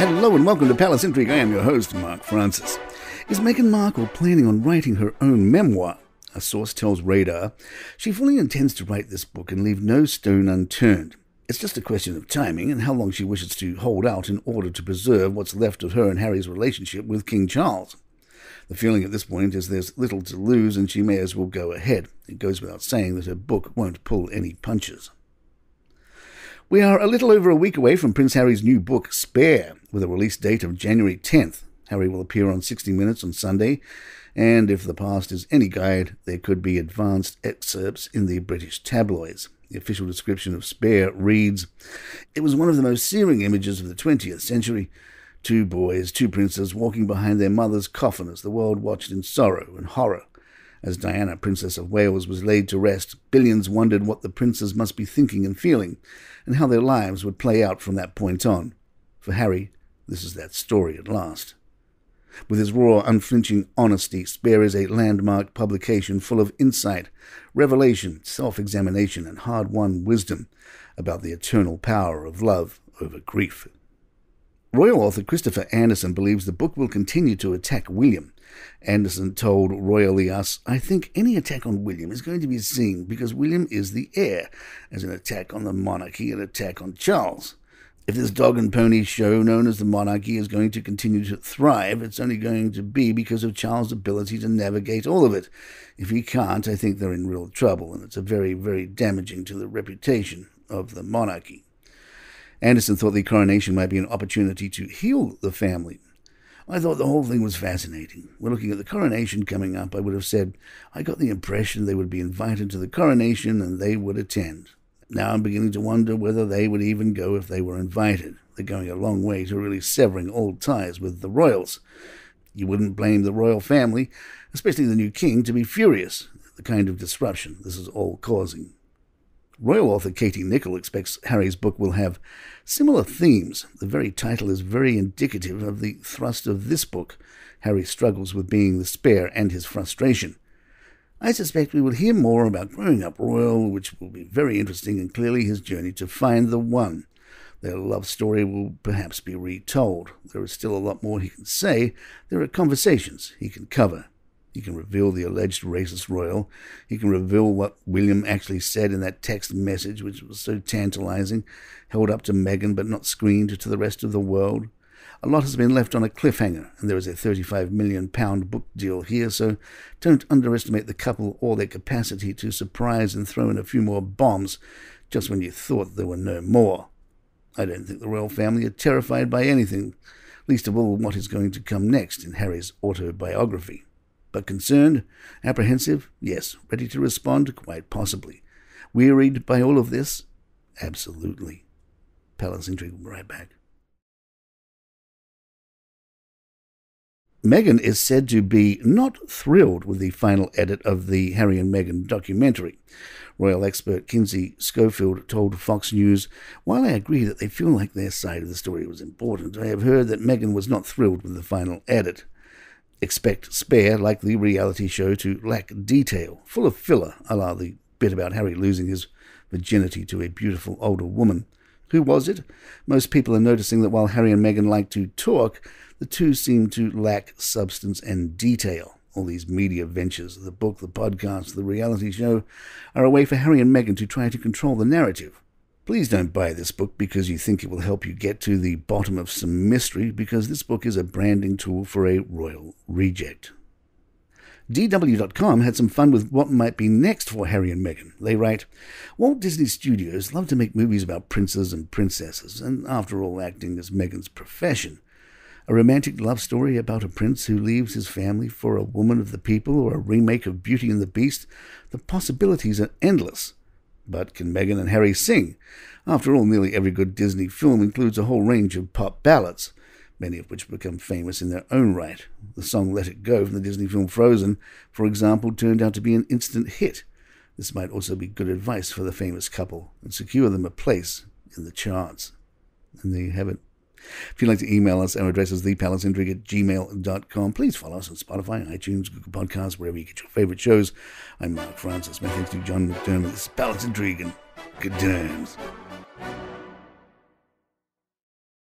Hello and welcome to Palace Intrigue. I am your host, Mark Francis. Is Meghan Markle planning on writing her own memoir? A source tells Radar she fully intends to write this book and leave no stone unturned. It's just a question of timing and how long she wishes to hold out in order to preserve what's left of her and Harry's relationship with King Charles. The feeling at this point is there's little to lose and she may as well go ahead. It goes without saying that her book won't pull any punches. We are a little over a week away from Prince Harry's new book, Spare, with a release date of January 10th. Harry will appear on 60 Minutes on Sunday, and if the past is any guide, there could be advanced excerpts in the British tabloids. The official description of Spare reads It was one of the most searing images of the 20th century. Two boys, two princes, walking behind their mother's coffin as the world watched in sorrow and horror. As Diana, Princess of Wales, was laid to rest, billions wondered what the princes must be thinking and feeling, and how their lives would play out from that point on. For Harry, this is that story at last. With his raw, unflinching honesty, Spare is a landmark publication full of insight, revelation, self examination, and hard won wisdom about the eternal power of love over grief. Royal author Christopher Anderson believes the book will continue to attack William. Anderson told Royally Us, I think any attack on William is going to be seen because William is the heir, as an attack on the monarchy, an attack on Charles. If this dog and pony show known as the monarchy is going to continue to thrive, it's only going to be because of Charles' ability to navigate all of it. If he can't, I think they're in real trouble, and it's a very, very damaging to the reputation of the monarchy. Anderson thought the coronation might be an opportunity to heal the family. I thought the whole thing was fascinating. We're looking at the coronation coming up. I would have said, I got the impression they would be invited to the coronation and they would attend. Now I'm beginning to wonder whether they would even go if they were invited. They're going a long way to really severing old ties with the royals. You wouldn't blame the royal family, especially the new king, to be furious at the kind of disruption this is all causing. Royal author Katie Nicholl expects Harry's book will have similar themes. The very title is very indicative of the thrust of this book. Harry struggles with being the spare and his frustration. I suspect we will hear more about growing up royal, which will be very interesting, and clearly his journey to find the one. Their love story will perhaps be retold. There is still a lot more he can say. There are conversations he can cover. He can reveal the alleged racist royal. He can reveal what William actually said in that text message, which was so tantalizing, held up to Meghan but not screened to the rest of the world. A lot has been left on a cliffhanger, and there is a £35 million book deal here, so don't underestimate the couple or their capacity to surprise and throw in a few more bombs just when you thought there were no more. I don't think the royal family are terrified by anything, least of all what is going to come next in Harry's autobiography. But concerned, apprehensive, yes. Ready to respond, quite possibly. Wearied by all of this, absolutely. Palace Intrigue right back. Meghan is said to be not thrilled with the final edit of the Harry and Meghan documentary. Royal expert Kinsey Schofield told Fox News, While I agree that they feel like their side of the story was important, I have heard that Meghan was not thrilled with the final edit. Expect Spare, like the reality show, to lack detail, full of filler, a la the bit about Harry losing his virginity to a beautiful older woman. Who was it? Most people are noticing that while Harry and Meghan like to talk, the two seem to lack substance and detail. All these media ventures, the book, the podcast, the reality show, are a way for Harry and Meghan to try to control the narrative. Please don't buy this book because you think it will help you get to the bottom of some mystery, because this book is a branding tool for a royal reject. DW.com had some fun with what might be next for Harry and Meghan. They write Walt Disney Studios love to make movies about princes and princesses, and after all, acting is Meghan's profession. A romantic love story about a prince who leaves his family for a woman of the people, or a remake of Beauty and the Beast? The possibilities are endless. But can Meghan and Harry sing? After all, nearly every good Disney film includes a whole range of pop ballads many of which become famous in their own right. The song Let It Go from the Disney film Frozen, for example, turned out to be an instant hit. This might also be good advice for the famous couple and secure them a place in the charts. And there you have it. If you'd like to email us, our address is thepalaceintrigue at gmail.com. Please follow us on Spotify, iTunes, Google Podcasts, wherever you get your favorite shows. I'm Mark Francis. My thanks to John McDermott. This is Palace Intrigue and good times.